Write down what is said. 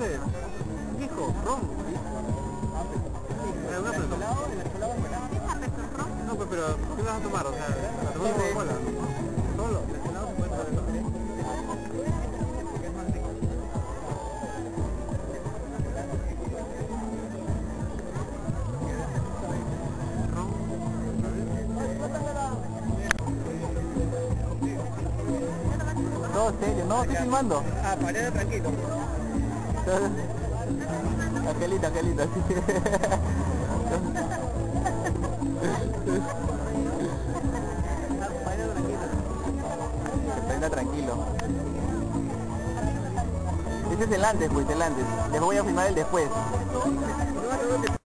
ron. Es una persona. No, pues, pero ¿qué vas a tomar? O sea, ¿la tomas con cola? Solo. No, serio, no, estoy filmando. Ah, paré tranquilo. Angelita, Angelita, sí. Está tranquilo. Ese es el antes, pues, el antes. Después voy a filmar el después.